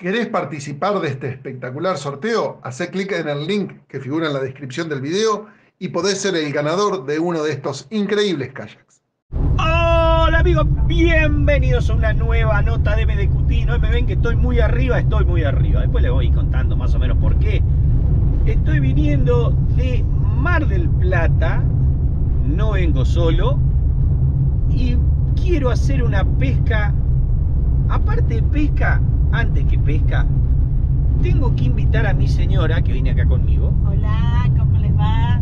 ¿Querés participar de este espectacular sorteo? Hacé clic en el link que figura en la descripción del video y podés ser el ganador de uno de estos increíbles kayaks. Hola amigos, bienvenidos a una nueva nota de MDQT. No me ven que estoy muy arriba, estoy muy arriba. Después les voy contando más o menos por qué. Estoy viniendo de Mar del Plata, no vengo solo y quiero hacer una pesca. Aparte de pesca, antes que pesca, tengo que invitar a mi señora que viene acá conmigo. Hola, ¿cómo les va?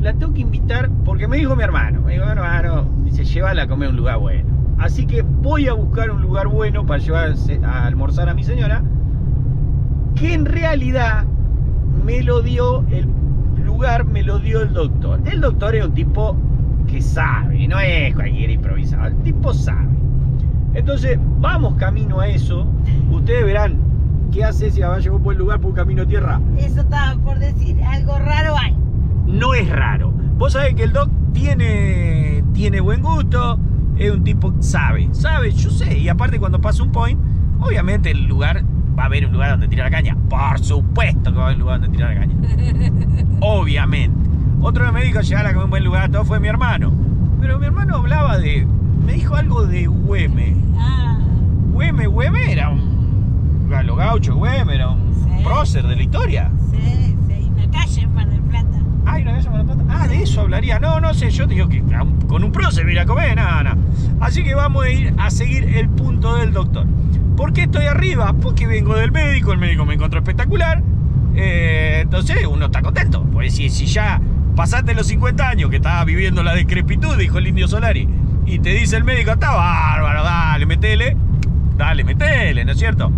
La tengo que invitar porque me dijo mi hermano, me dijo hermano, dice, llévala a comer a un lugar bueno. Así que voy a buscar un lugar bueno para llevar a almorzar a mi señora, que en realidad me lo dio, el lugar me lo dio el doctor. El doctor es un tipo que sabe, no es cualquier improvisado, el tipo sabe. Entonces, vamos camino a eso. Ustedes verán qué hace si va a un buen lugar por un camino a tierra. Eso estaba por decir, algo raro hay. No es raro. Vos sabés que el doc tiene, tiene buen gusto, es un tipo sabe, sabe, yo sé. Y aparte cuando pasa un point, obviamente el lugar va a haber un lugar donde tirar la caña. Por supuesto que va a haber un lugar donde tirar la caña. obviamente. Otro que me dijo llegar a un buen lugar, todo fue mi hermano. Pero mi hermano hablaba de me dijo algo de Güeme. Ah, Güeme, Güeme era un galo gaucho, Güeme era un Sí. prócer de la historia. sí, sí, una calle en Mar del Plata. Ay, una vez en Mar del Plata. Ah, de eso hablaría. No, no sé, yo te digo que con un prócer ir a comer, nada, nada. Así que vamos a ir a seguir el punto del doctor. ¿Por qué estoy arriba? Porque vengo del médico, el médico me encontró espectacular. Eh, entonces uno está contento. Pues si, si ya pasaste los 50 años que estabas viviendo la decrepitud, dijo el indio Solari, y te dice el médico, está bárbaro, dale, metele, dale, metele, ¿no es cierto?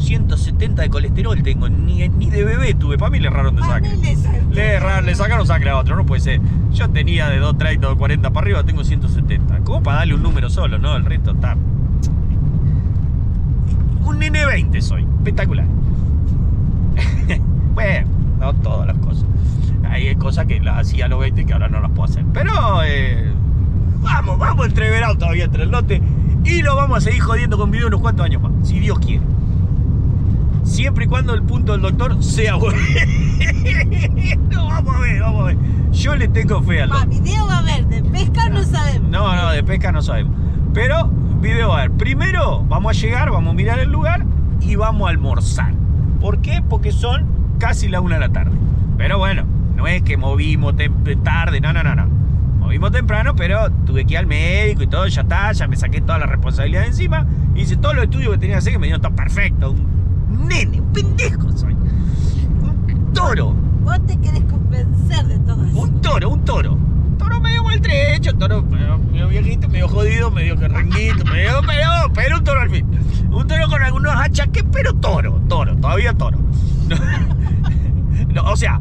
170 de colesterol tengo, ni, ni de bebé tuve, para mí le erraron de sangre. Le, erraron, le sacaron sangre a otro, no puede ser. Yo tenía de 230 o 40 para arriba, tengo 170. ¿Cómo para darle un número solo, no? El resto está. Un nene 20 soy, espectacular. bueno, no todas las cosas. Hay cosas que las hacía a los 20 que ahora no las puedo hacer. Pero eh, vamos, vamos entreverado todavía entre el lote. Y lo vamos a seguir jodiendo con video unos cuantos años más, si Dios quiere. Siempre y cuando el punto del doctor sea bueno. no, vamos a ver, vamos a ver. Yo le tengo fe al doctor. video va a haber, de pesca no sabemos. No, no, de pesca no sabemos. Pero video va a ver. Primero vamos a llegar, vamos a mirar el lugar y vamos a almorzar. ¿Por qué? Porque son casi la una de la tarde. Pero bueno, no es que movimos tarde, no, no, no, no. Movimos temprano, pero tuve que ir al médico y todo, ya está, ya me saqué toda la responsabilidad de encima. Hice todos los estudios que tenía que hacer que me dieron todo perfecto. Un nene, un pendejo soy. Un toro. Vos te querés convencer de todo eso. Un toro, un toro. Toro medio maltrecho, toro medio, medio viejito, medio jodido, medio renguito, medio, pero, pero un toro al fin. Un toro con algunos achaques, pero toro, toro, todavía toro. No, o sea,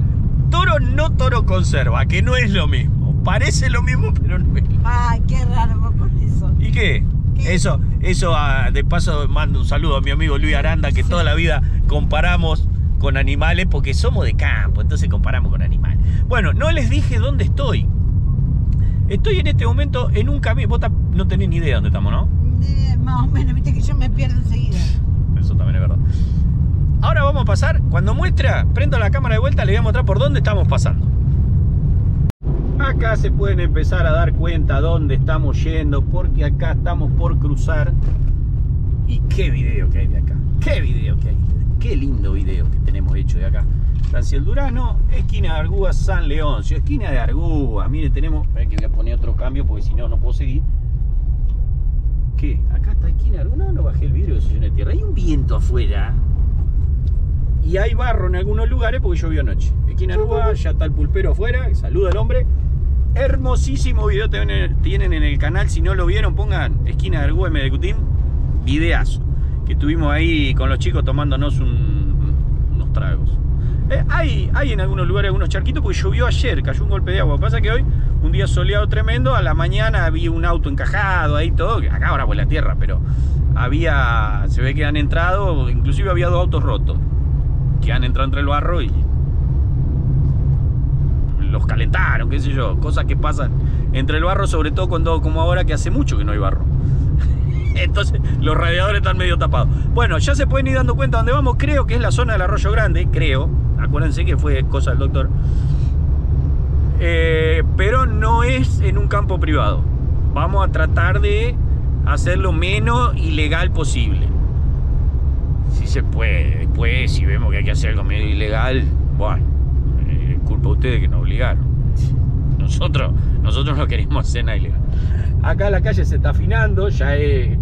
toro no toro conserva, que no es lo mismo. Parece lo mismo, pero no es. Ay, qué raro con eso. ¿Y qué? ¿Qué? Eso, eso ah, de paso mando un saludo a mi amigo Luis Aranda, que toda la vida comparamos con animales porque somos de campo, entonces comparamos con animales. Bueno, no les dije dónde estoy. Estoy en este momento en un camino. Vos no tenés ni idea dónde estamos, ¿no? Eh, más o menos, viste que yo me pierdo enseguida. Eso también es verdad. Ahora vamos a pasar, cuando muestra, prendo la cámara de vuelta, le voy a mostrar por dónde estamos pasando. Acá se pueden empezar a dar cuenta dónde estamos yendo, porque acá estamos por cruzar. Y qué video que hay de acá. Qué video que hay. Qué lindo video que tenemos hecho de acá. San Ciel Durano, esquina de Argua, San Leoncio, esquina de Argua. Mire, tenemos. Que voy a poner otro cambio porque si no, no puedo seguir. ¿Qué? Acá está esquina de Argua. No, no bajé el vidrio llena de tierra. Hay un viento afuera. Y hay barro en algunos lugares porque llovió anoche. Esquina Argua, ya está el pulpero afuera. Saluda al hombre. Hermosísimo video tienen en el canal. Si no lo vieron, pongan esquina de Argua Medecutín. Videazo. Que estuvimos ahí con los chicos tomándonos un- unos tragos. Eh, hay, hay en algunos lugares algunos charquitos porque llovió ayer, cayó un golpe de agua. Lo que pasa es que hoy, un día soleado tremendo, a la mañana había un auto encajado ahí todo, acá ahora por la tierra, pero había, se ve que han entrado, inclusive había dos autos rotos, que han entrado entre el barro y los calentaron, qué sé yo, cosas que pasan entre el barro, sobre todo cuando, como ahora que hace mucho que no hay barro. Entonces los radiadores están medio tapados. Bueno, ya se pueden ir dando cuenta dónde vamos. Creo que es la zona del Arroyo Grande, creo. Acuérdense que fue cosa del doctor. Eh, pero no es en un campo privado. Vamos a tratar de hacer lo menos ilegal posible. Se puede. Después, si vemos que hay que hacer algo medio ilegal, bueno, eh, culpa de ustedes que nos obligaron. Nosotros, nosotros no queremos hacer nada ilegal. Acá la calle se está afinando, ya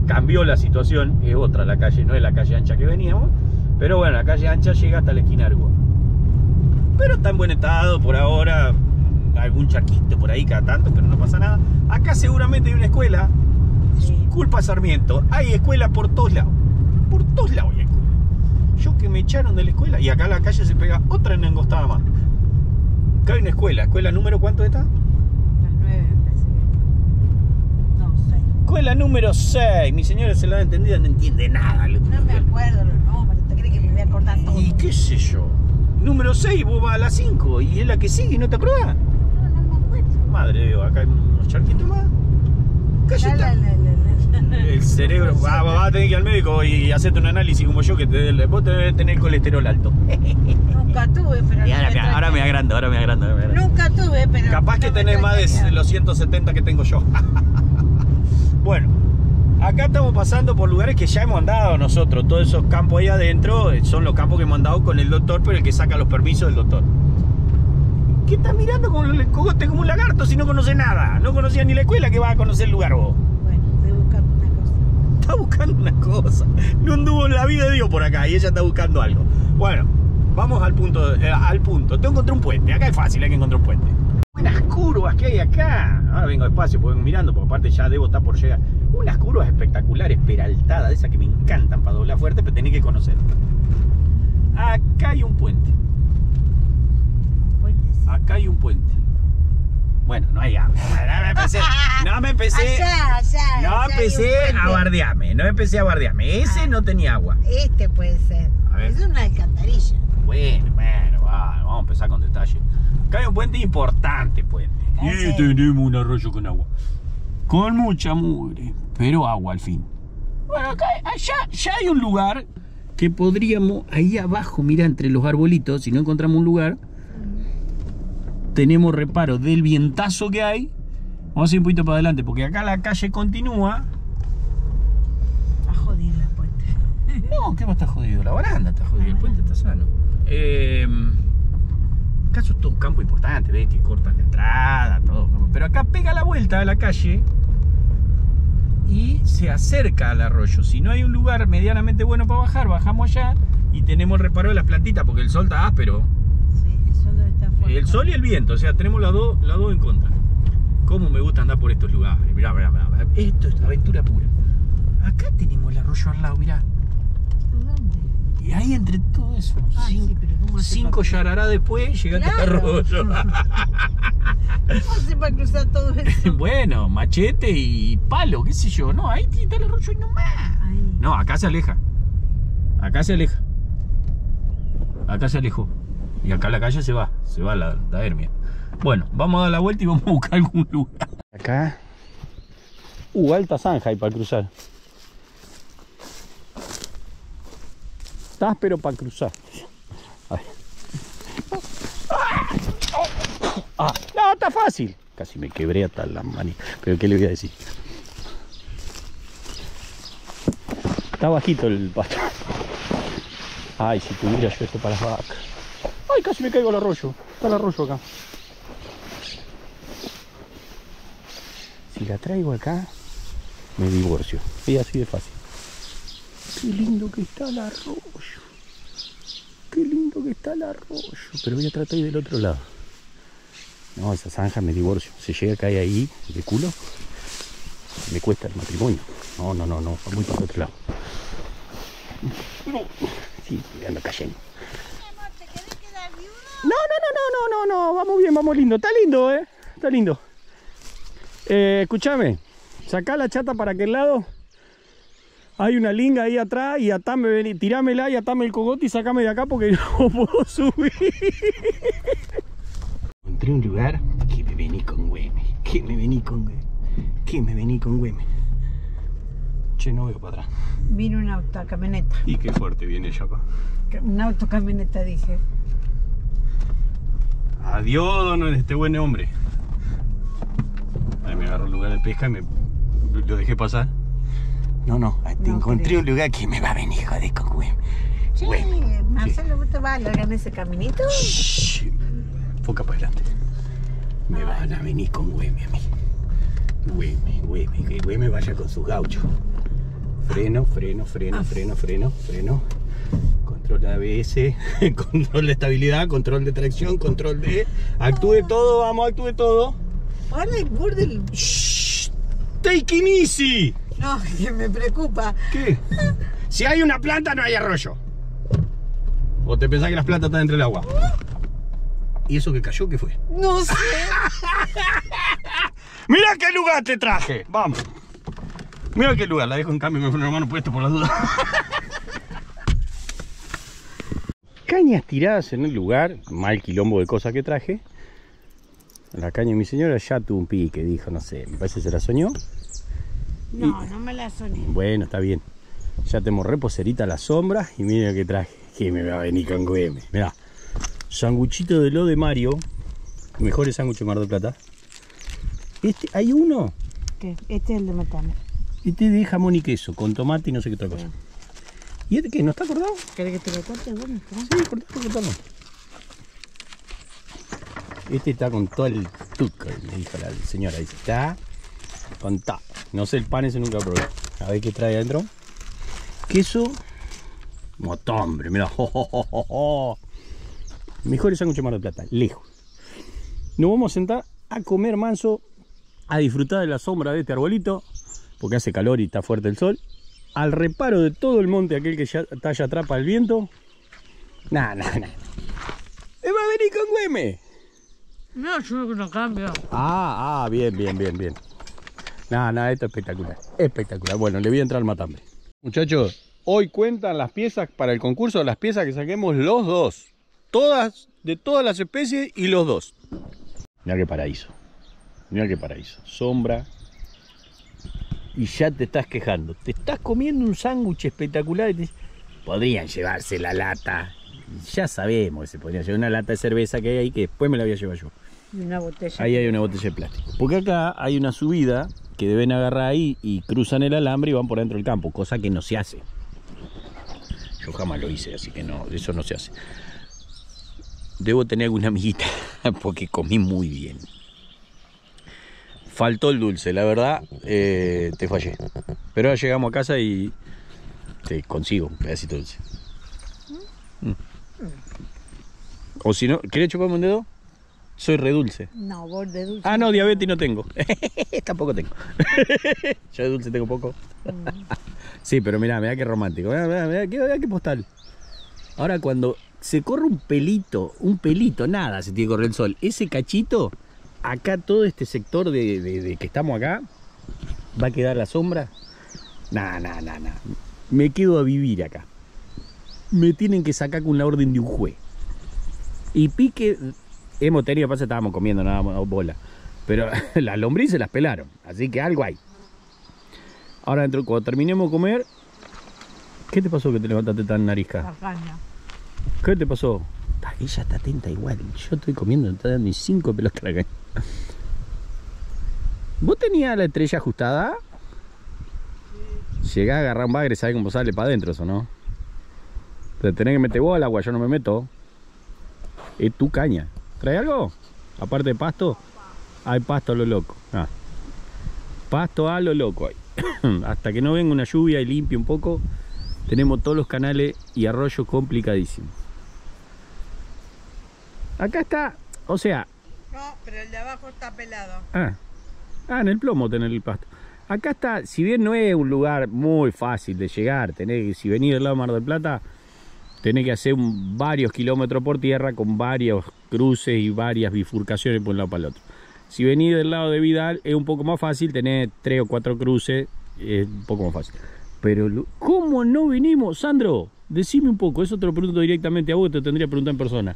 cambió la situación, es otra la calle, no es la calle ancha que veníamos, pero bueno, la calle ancha llega hasta la esquina de Argua. Pero está en buen estado por ahora, algún charquito por ahí cada tanto, pero no pasa nada. Acá seguramente hay una escuela, Sí. culpa Sarmiento, hay escuela por todos lados, por todos lados hay. Yo que me echaron de la escuela y acá en la calle se pega otra en engostada más. Acá hay una escuela, escuela número cuánto está? Parece que. No sé. Escuela número 6. Mi señora se la ha entendido, no entiende nada. No me acuerdo los nombres. ¿Te crees que me voy a acordar todo? Y qué sé yo. Número 6, vos vas a las 5 y es la que sigue y no te acordás. No, no me acuerdo. Madre acá hay unos charquitos más. La, la, la, la, la. El cerebro, va, va a tener que ir al médico y hacerte un análisis como yo, que te, vos debes tener colesterol alto. Nunca tuve, pero. Y no ahora, me me, ahora me agrando, ahora me agrando. ahora me agrando. Nunca tuve, pero. Capaz que no tenés más de los 170 que tengo yo. bueno, acá estamos pasando por lugares que ya hemos andado nosotros. Todos esos campos ahí adentro eh, son los campos que hemos andado con el doctor, pero el que saca los permisos del doctor. ¿Qué estás mirando con el cogote como un lagarto si no conoce nada? No conocía ni la escuela que va a conocer el lugar vos. Bueno, estoy buscando una cosa. Está buscando una cosa. No anduvo en la vida de Dios por acá y ella está buscando algo. Bueno, vamos al punto. eh, al punto. Te encontré un puente. Acá es fácil, hay que encontrar un puente. Buenas curvas que hay acá. Ahora vengo despacio, porque vengo mirando, porque aparte ya debo estar por llegar. Unas curvas espectaculares, peraltadas, de esas que me encantan para doblar fuerte, pero tenés que conocer. Acá hay un puente. Acá hay un puente. Bueno, no hay agua. No me empecé. No me empecé. Allá, allá. No allá empecé a bardearme, no empecé a bardearme. Ese Ah. no tenía agua. Este puede ser. Es una alcantarilla. Bueno, bueno, va, vamos a empezar con detalle. Acá hay un puente importante, puente. Y sí. tenemos un arroyo con agua. Con mucha mugre, pero agua al fin. Bueno, acá, allá ya hay un lugar que podríamos, ahí abajo, mira, entre los arbolitos, si no encontramos un lugar, tenemos reparo del vientazo que hay. Vamos a ir un poquito para adelante, porque acá la calle continúa. Está jodido el puente. No, ¿qué va a estar jodido? La baranda está jodida, el puente está sano. Eh, es todo un campo importante, ¿ves? Que cortan la entrada, todo. Pero acá pega la vuelta a la calle y se acerca al arroyo. Si no hay un lugar medianamente bueno para bajar, bajamos allá y tenemos el reparo de las plantitas, porque el sol está áspero. Sí, el sol debe estar fuerte. El sol y el viento, o sea, tenemos las dos, las dos en contra. Cómo me gusta andar por estos lugares. Mirá, mirá, mirá. Esto es aventura pura. Acá tenemos el arroyo al lado, mirá. ¿Dónde? Y ahí entre todo eso, Ay, cin- sí, pero ¿cómo hace cinco yarará después, llegaste al Claro. arroyo. ¿Cómo hace para cruzar todo eso? bueno, machete y palo, qué sé yo. No, ahí está el arroyo y nomás. No, acá se aleja. Acá se aleja. Acá se alejó. Y acá la calle se va. Se va la, la hermia. Bueno, vamos a dar la vuelta y vamos a buscar algún lugar. Acá. Uh, alta zanja hay para cruzar. Está áspero para cruzar. A ver. Ah, no, está fácil. Casi me quebré hasta la manita. Pero ¿qué le voy a decir? Está bajito el pasto. Ay, si tuviera yo esto para las vacas. Ay, casi me caigo al arroyo. Está el arroyo acá. Si la traigo acá, me divorcio. Es así de fácil. Qué lindo que está el arroyo. Qué lindo que está el arroyo. Pero voy a tratar de ir del otro lado. No, esa zanja me divorcio. Se llega a caer ahí de culo. Me cuesta el matrimonio. No, no, no, no. Muy para el otro lado. No. Sí, me ando cayendo. ¿Te querés quedar viuda? No, no, no, no. Vamos bien, vamos lindo. Está lindo, eh. Está lindo. Eh, escúchame. Sacá la chata para aquel lado. Hay una linga ahí atrás y atame, vení, tirámela y atame el cogote y sacame de acá porque no puedo subir. Encontré un lugar que me vení con Güeme. Que me vení con Güeme. Que me vení con Güeme. Che, no veo para atrás. Vino una autocamioneta. Y qué fuerte viene ella acá. Una autocamioneta, dije. Adiós, don este buen hombre. Ahí me agarró un lugar de pesca y me lo dejé pasar. No, no, te No encontré creo. un lugar que me va a venir, joder, con güey. Sí. Marcelo, ¿vos te vas a en ese caminito? Shh. Foca para adelante. Me van a venir con Güeme a mí. Güeme, Güeme, que Güeme vaya con sus gauchos. Freno, freno, freno, freno, freno, freno. Control de ABS, control de estabilidad, control de tracción, control de... Actúe todo, vamos, actúe todo. Ahora el borde del... Shh. Take it easy. No, que me preocupa. ¿Qué? Si hay una planta, no hay arroyo. ¿O te pensás que las plantas están entre el agua? ¿Y eso que cayó qué fue? No sé. Mira qué lugar te traje. Vamos. Mira qué lugar. La dejo en cambio con el freno de mano puesto por la duda. Cañas tiradas en el lugar. Mal quilombo de cosas que traje. La caña de mi señora ya tuvo un pique. Dijo, no sé, me parece que se la soñó. No, no me la soné. Bueno, está bien. Ya tenemos reposerita a la sombra. Y mira qué traje. Que me va a venir con güeme. Mira. Sanguchito de lo de Mario. Mejores sándwiches de Mar del Plata. Este, hay uno. ¿Qué? Este es el de Matame. Este de jamón y queso, con tomate y no sé qué otra cosa. ¿Y este qué? ¿No está acordado? ¿Querés que te lo corte? Sí, cortalo, cortalo. Este está con todo el tuco, me dijo la señora. Dice, está con todo. No sé el pan ese nunca probé. A ver qué trae adentro. Queso. Motombre, mira. Jo, jo. Mejores sándwiches de Mar del Plata, lejos. Nos vamos a sentar a comer manso, a disfrutar de la sombra de este arbolito, porque hace calor y está fuerte el sol. Al reparo de todo el monte, aquel que ya atrás para el viento. Nah, nah, nah. ¡Me va a venir con Güeme! No, yo no cambio. Ah, ah, bien, bien, bien, bien. Nada, nada, esto es espectacular. Espectacular. Bueno, le voy a entrar al matambre. Muchachos, hoy cuentan las piezas para el concurso, las piezas que saquemos los dos. Todas, de todas las especies y los dos. Mira qué paraíso. Mira qué paraíso. Sombra. Y ya te estás quejando. Te estás comiendo un sándwich espectacular y te- Podrían llevarse la lata. Ya sabemos que se podrían llevar una lata de cerveza que hay ahí que después me la voy a llevar yo. Y una botella. Ahí hay una botella de plástico. Porque acá hay una subida que deben agarrar ahí y cruzan el alambre y van por dentro del campo, cosa que no se hace. Yo jamás lo hice, así que no, eso no se hace. Debo tener alguna amiguita porque comí muy bien. Faltó el dulce, la verdad, eh, te fallé. Pero ahora llegamos a casa y te consigo un pedacito de dulce. Mm. O si no, ¿querés chuparme un dedo? Soy redulce. No, borde dulce. Ah, no, diabetes no tengo. Tampoco tengo. Yo de dulce tengo poco. sí, pero mirá, mirá qué romántico. Mirá, mirá, mirá, qué, mirá qué postal. Ahora cuando se corre un pelito, un pelito, nada se tiene que correr el sol. Ese cachito, acá todo este sector de, de- de que estamos acá, va a quedar la sombra. Nah, nah, nah, nah. Me quedo a vivir acá. Me tienen que sacar con la orden de un juez. Y pique, hemos tenido, pasa estábamos comiendo nada más bola. Pero las lombrices las pelaron, así que algo hay. Ahora dentro, cuando terminemos de comer, ¿qué te pasó que te levantaste tan narizca? ¿Qué te pasó? Ella está atenta igual. Yo estoy comiendo, me está dando ni cinco pelotas a la caña. ¿Vos tenías la estrella ajustada? Llegá a agarrar un bagre, sabés cómo sale para adentro eso, ¿no? Te tenés que meter vos al agua, yo no me meto. Es tu caña. ¿Trae algo? Aparte de pasto, hay pasto a lo loco. Ah. Pasto a lo loco hay. Hasta que no venga una lluvia y limpie un poco, tenemos todos los canales y arroyos complicadísimos. Acá está, o sea, No, pero el de abajo está pelado. Ah, ah, en el plomo tener el pasto. Acá está, si bien no es un lugar muy fácil de llegar, tenés, si venís del lado de Mar del Plata, tenés que hacer varios kilómetros por tierra con varios cruces y varias bifurcaciones por un lado para el otro. Si venís del lado de Vidal es un poco más fácil, tenés tres o cuatro cruces, es un poco más fácil. Pero, ¿cómo no vinimos? Sandro, decime un poco, eso te lo pregunto directamente a vos, te tendría que preguntar en persona.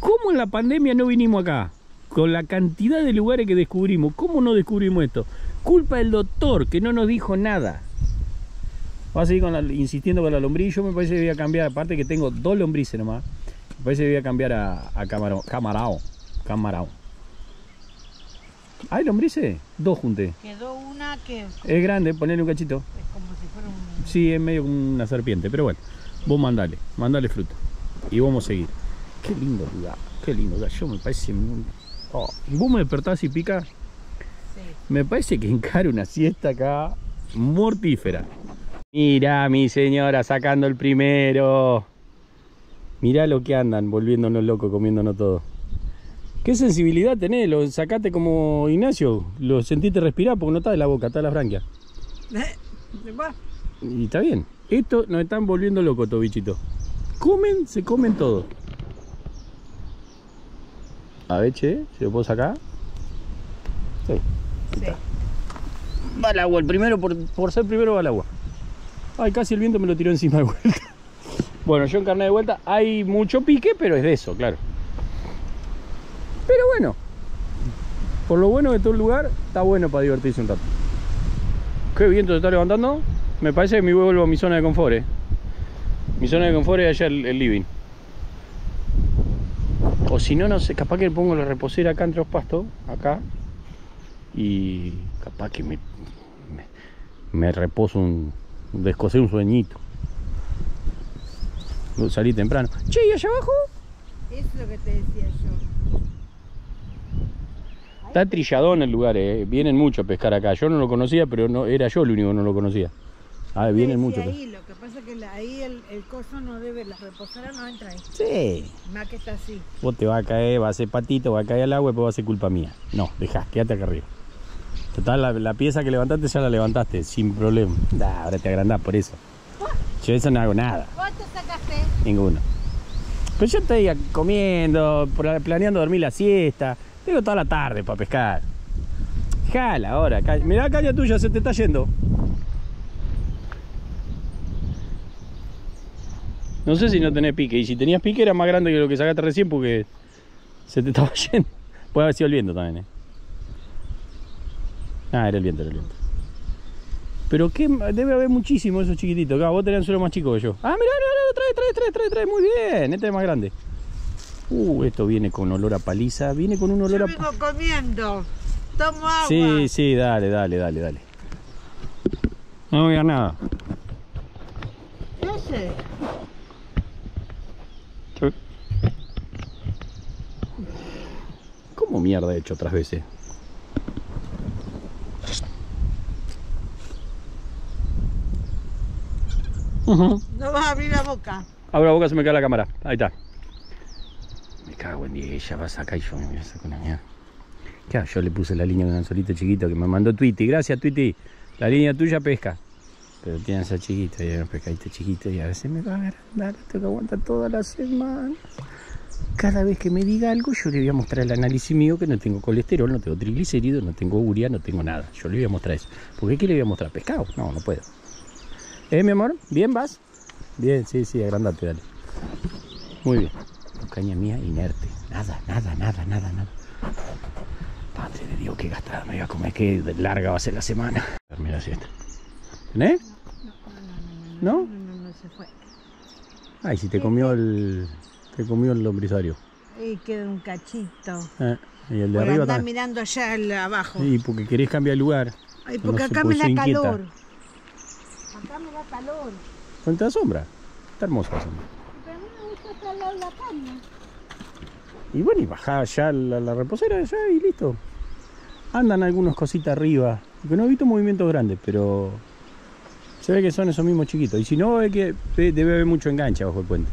¿Cómo en la pandemia no vinimos acá? Con la cantidad de lugares que descubrimos, ¿cómo no descubrimos esto? Culpa del doctor que no nos dijo nada. Vas a seguir con la- insistiendo con la lombriz. Yo me parece que voy a cambiar, aparte que tengo dos lombrices nomás. Me parece que voy a cambiar a, a camarao. Camarao. ¿Hay lombrices? Dos junté. Quedó una que es Es grande, ponele un cachito. como si fuera un. Sí, es medio una serpiente, pero bueno. Vos mandale, mandale fruta. Y vamos a seguir. Qué lindo lugar, qué lindo lugar. Yo me parece muy... Oh, vos me despertás y pica. Sí. Me parece que encaro una siesta acá mortífera. Mira, mi señora, sacando el primero. Mirá lo que andan, volviéndonos locos, comiéndonos todo. ¿Qué sensibilidad tenés? Lo sacaste como Ignacio. Lo sentiste respirar porque no está de la boca, está de la franquia. Bueno, Y está bien. Esto nos están volviendo locos, estos bichitos. Comen, se comen todo. A ver, che, si lo puedo sacar. Sí. sí. Va al agua, el primero, por, por ser primero va al agua. Ay, casi el viento me lo tiró encima de vuelta. Bueno, yo encarné de vuelta. Hay mucho pique, pero es de eso, claro. Pero bueno. Por lo bueno de todo el lugar, está bueno para divertirse un rato. ¿Qué viento se está levantando? Me parece que me vuelvo a mi zona de confort, eh. Mi zona de confort es allá el, el living. O si no, no sé, capaz que le pongo la reposera acá entre los pastos, acá. Y capaz que me, me, me reposo un, descosé un sueñito. Salí temprano. Che, ¿y allá abajo? Eso es lo que te decía yo. Está trilladón el lugar, eh. Vienen mucho a pescar acá. Yo no lo conocía, pero no era yo el único que no lo conocía. Ah, vienen Sí, mucho. Ahí, lo que pasa es que la- ahí el, el coso no debe, la reposera no entra ahí. Sí. Más que está así. Vos te va a caer, va a ser patito, va a caer al agua y después va a ser culpa mía. No, dejá, quédate acá arriba. Total, la, la pieza que levantaste ya la levantaste, sin problema. Da, ahora te agrandás por eso. Yo eso no hago nada, ¿Cuánto sacaste? ninguno. Pero yo estoy comiendo, pla- planeando dormir la siesta. Tengo toda la tarde para pescar. Jala ahora. Mirá, caña tuya, se te está yendo. No sé si no tenés pique. Y si tenías pique era más grande que lo que sacaste recién porque se te estaba yendo. Puede haber sido el viento también, ¿eh? Ah, era el viento, era el viento. Pero qué, debe haber muchísimo esos chiquititos. Acá, vos tenés un suelo más chico que yo. Ah, mirá, mirá, trae, trae, trae, trae, trae. Muy bien, este es más grande. Uh, esto viene con olor a paliza. Viene con un olor Yo a... vengo comiendo. Tomo agua. Sí, sí, dale, dale, dale, dale. No voy a nada. No sé. ¿Cómo mierda he hecho otras veces? No vas a abrir la boca. Abro la boca, se me cae la cámara. Ahí está. Me cago en 10, ella va a sacar y yo me voy a sacar una mierda. Claro, yo le puse la línea con un anzuelito chiquito que me mandó Twitty. Gracias, Twitty. La línea tuya pesca. Pero tiene esa chiquita y un pescadito chiquito y a veces me va a agrandar. la Tengo que aguantar toda la semana. Cada vez que me diga algo, yo le voy a mostrar el análisis mío que no tengo colesterol, no tengo triglicéridos, no tengo urea, no tengo nada. Yo le voy a mostrar eso. ¿Por qué qué le voy a mostrar? ¿Pescado? No, no puedo. ¿Eh, mi amor? ¿Bien vas? Bien, sí, sí, agrandate, dale. Muy bien. Caña mía inerte. Nada, nada, nada, nada, nada. Padre de Dios, qué gastada me voy a comer, qué larga va a ser la semana. Mira si esta. ¿Tenés? No, ¿No? no, no, no, no se fue. Ay, si te comió el. Te comió el lombrizario. Y queda un cachito. Eh, y el de Por arriba andar mirando allá al abajo. Y porque querés cambiar de lugar. Ay, porque acá me da inquieta. calor. Acá me da calor. Ponte a sombra. Está hermosa la sombra. Pero a mí me gusta estar al lado de la caña. Y bueno, y bajá ya la, la reposera ya y listo. Andan algunas cositas arriba. Que no he visto movimientos grandes, pero se ve que son esos mismos chiquitos. Y si no, es que eh, debe haber mucho enganche bajo el puente.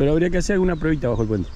Pero habría que hacer alguna pruebita bajo el puente.